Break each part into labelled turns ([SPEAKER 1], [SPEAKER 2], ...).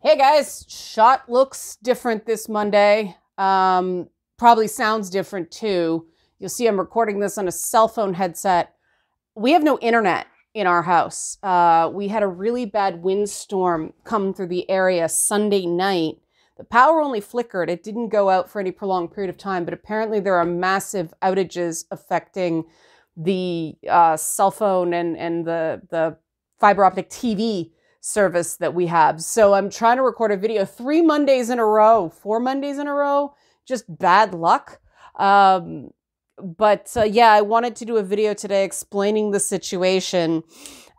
[SPEAKER 1] Hey guys, shot looks different this Monday. Um, probably sounds different too. You'll see I'm recording this on a cell phone headset. We have no internet in our house. Uh, we had a really bad windstorm come through the area Sunday night. The power only flickered. It didn't go out for any prolonged period of time, but apparently there are massive outages affecting the uh, cell phone and, and the, the fiber optic TV service that we have. So I'm trying to record a video three Mondays in a row, four Mondays in a row, just bad luck. Um, but uh, yeah, I wanted to do a video today explaining the situation.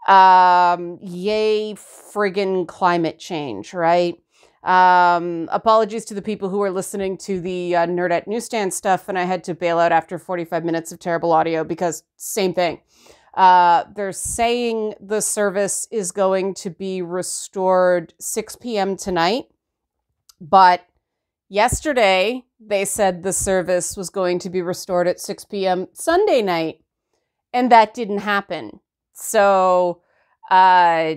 [SPEAKER 1] Um, yay, friggin' climate change, right? Um, apologies to the people who are listening to the uh, Nerdette newsstand stuff, and I had to bail out after 45 minutes of terrible audio because same thing. Uh, they're saying the service is going to be restored 6 p.m. tonight, but yesterday they said the service was going to be restored at 6 p.m. Sunday night, and that didn't happen. So, uh,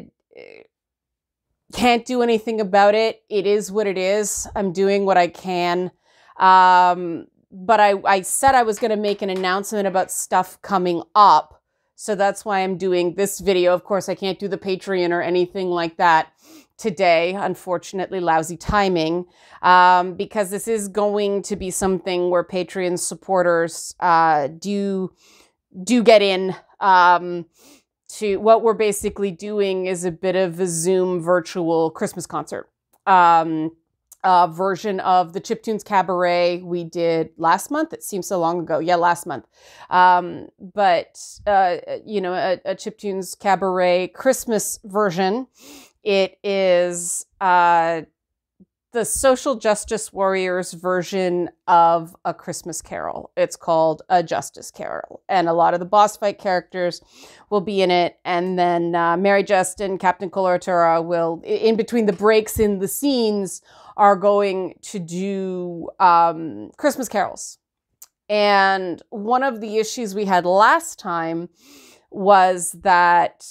[SPEAKER 1] can't do anything about it. It is what it is. I'm doing what I can. Um, but I, I said I was going to make an announcement about stuff coming up. So that's why I'm doing this video. Of course, I can't do the Patreon or anything like that today. Unfortunately, lousy timing, um, because this is going to be something where Patreon supporters uh, do do get in. Um, to what we're basically doing is a bit of a Zoom virtual Christmas concert. Um, uh, version of the Chiptunes Cabaret we did last month. It seems so long ago. Yeah, last month. Um, but, uh, you know, a, a Chiptunes Cabaret Christmas version. It is uh, the social justice warriors version of a Christmas Carol. It's called A Justice Carol, and a lot of the boss fight characters will be in it. And then uh, Mary Justin, Captain Coloratura will, in between the breaks in the scenes, are going to do um, Christmas carols. And one of the issues we had last time was that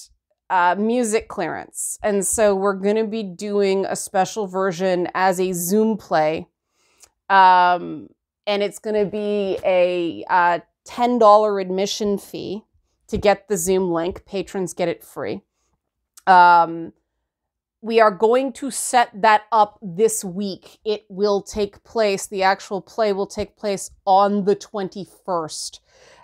[SPEAKER 1] uh, music clearance. And so we're going to be doing a special version as a Zoom play. Um, and it's going to be a uh, $10 admission fee to get the Zoom link. Patrons get it free. Um, we are going to set that up this week. It will take place, the actual play will take place on the 21st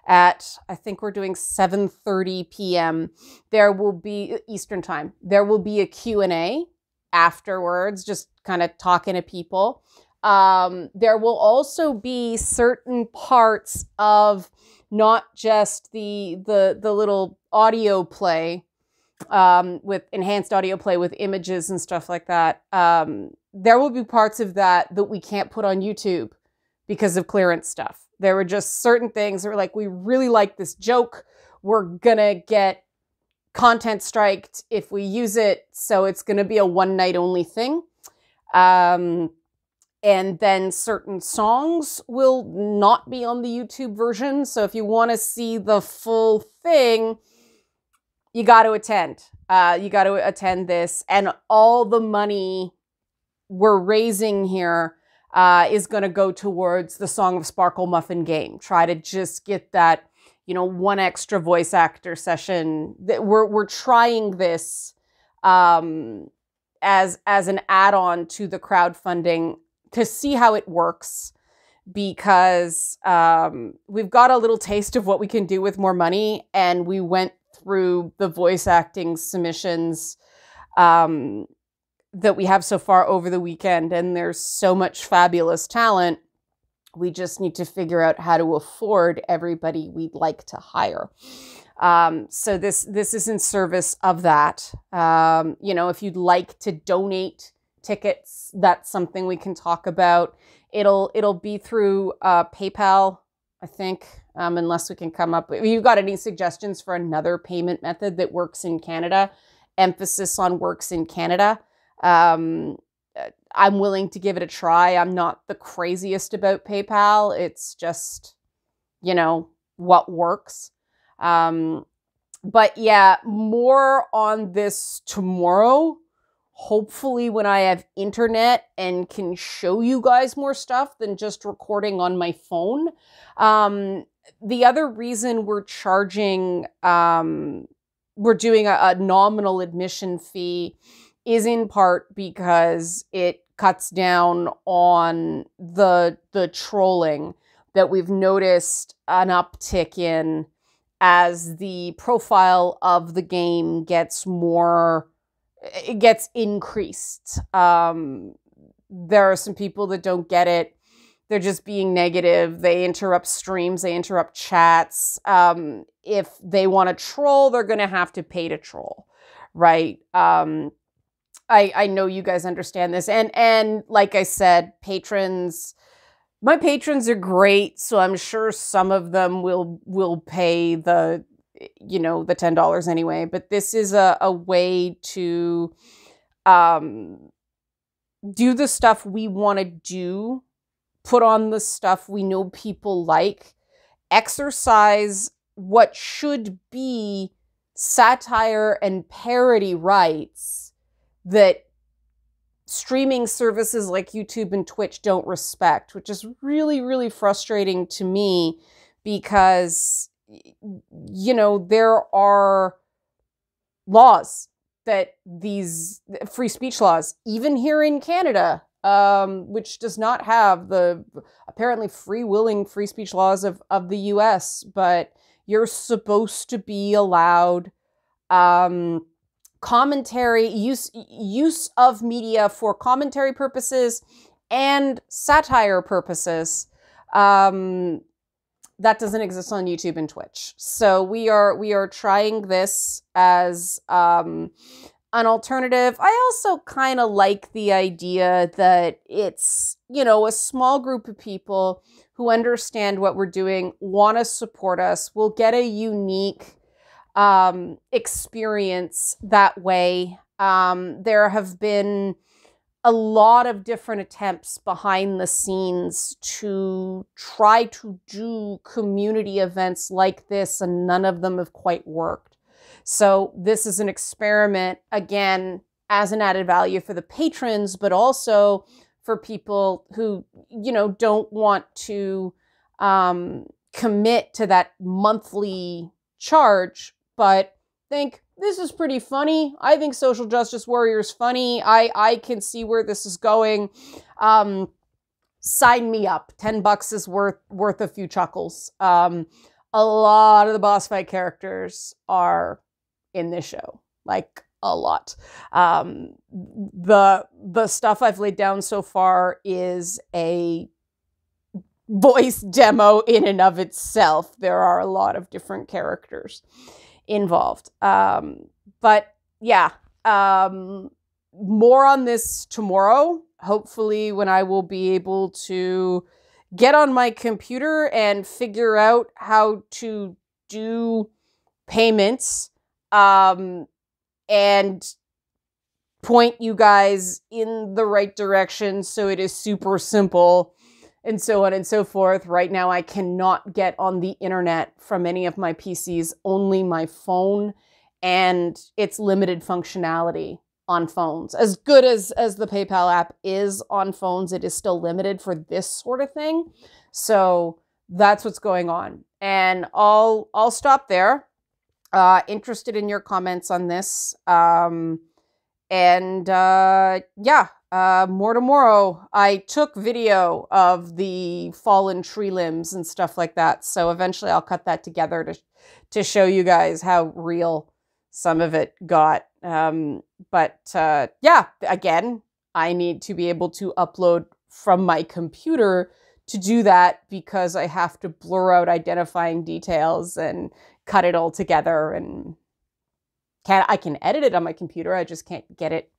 [SPEAKER 1] at I think we're doing 7:30 p.m. There will be Eastern time. There will be a Q&A afterwards just kind of talking to people. Um, there will also be certain parts of not just the the the little audio play um, with enhanced audio play with images and stuff like that. Um, there will be parts of that that we can't put on YouTube because of clearance stuff. There were just certain things that were like, we really like this joke. We're gonna get content striked if we use it. So it's gonna be a one night only thing. Um, and then certain songs will not be on the YouTube version. So if you want to see the full thing, you got to attend. Uh, you got to attend this, and all the money we're raising here uh, is going to go towards the Song of Sparkle Muffin game. Try to just get that, you know, one extra voice actor session. That we're we're trying this um, as as an add-on to the crowdfunding to see how it works because um, we've got a little taste of what we can do with more money, and we went through the voice acting submissions um, that we have so far over the weekend, and there's so much fabulous talent. We just need to figure out how to afford everybody we'd like to hire. Um, so this this is in service of that. Um, you know, if you'd like to donate tickets, that's something we can talk about. It'll it'll be through uh, PayPal, I think, um, unless we can come up. If you've got any suggestions for another payment method that works in Canada, emphasis on works in Canada. Um, uh, I'm willing to give it a try. I'm not the craziest about PayPal. It's just, you know, what works. Um, but yeah, more on this tomorrow. hopefully when I have internet and can show you guys more stuff than just recording on my phone. Um, the other reason we're charging, um, we're doing a, a nominal admission fee is in part because it cuts down on the the trolling that we've noticed an uptick in as the profile of the game gets more it gets increased. Um, there are some people that don't get it. They're just being negative. They interrupt streams, they interrupt chats. Um, if they want to troll, they're going to have to pay to troll, right? Um, I, I know you guys understand this. And, and like I said, patrons, my patrons are great. So I'm sure some of them will, will pay the, you know, the $10 anyway, but this is a, a way to um, do the stuff we want to do, put on the stuff we know people like, exercise what should be satire and parody rights that streaming services like YouTube and Twitch don't respect, which is really, really frustrating to me because you know, there are laws that these free speech laws, even here in Canada, um, which does not have the apparently free willing free speech laws of, of the US, but you're supposed to be allowed um, commentary, use, use of media for commentary purposes and satire purposes. Um, that doesn't exist on YouTube and Twitch. So we are we are trying this as um, an alternative. I also kind of like the idea that it's you know a small group of people who understand what we're doing, want to support us, will get a unique um, experience that way. Um, there have been a lot of different attempts behind the scenes to try to do community events like this, and none of them have quite worked. So, this is an experiment, again, as an added value for the patrons, but also for people who, you know, don't want to um, commit to that monthly charge, but think this is pretty funny. I think Social Justice Warriors funny. I I can see where this is going. Um, sign me up. Ten bucks is worth worth a few chuckles. Um, a lot of the boss fight characters are in this show, like a lot. Um, the the stuff I've laid down so far is a voice demo in and of itself. There are a lot of different characters involved. Um, but yeah, um, more on this tomorrow. Hopefully, when I will be able to get on my computer and figure out how to do payments um, and point you guys in the right direction so it is super simple and so on and so forth. Right now, I cannot get on the internet from any of my PCs, only my phone and its limited functionality on phones. As good as, as the PayPal app is on phones, it is still limited for this sort of thing. So that's what's going on. And I'll I'll stop there. Uh, interested in your comments on this. Um, and uh, yeah, uh, more tomorrow. I took video of the fallen tree limbs and stuff like that. So eventually I'll cut that together to, to show you guys how real some of it got. Um, but uh, yeah, again, I need to be able to upload from my computer to do that because I have to blur out identifying details and cut it all together and can I can edit it on my computer. I just can't get it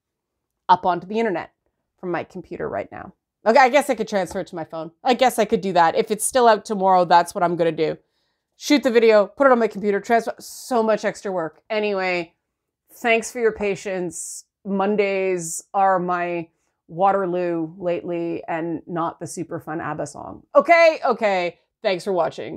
[SPEAKER 1] up onto the internet from my computer right now. Okay, I guess I could transfer it to my phone. I guess I could do that. If it's still out tomorrow, that's what I'm going to do. Shoot the video, put it on my computer, transfer. So much extra work. Anyway, thanks for your patience. Mondays are my Waterloo lately and not the super fun ABBA song. Okay, okay. Thanks for watching.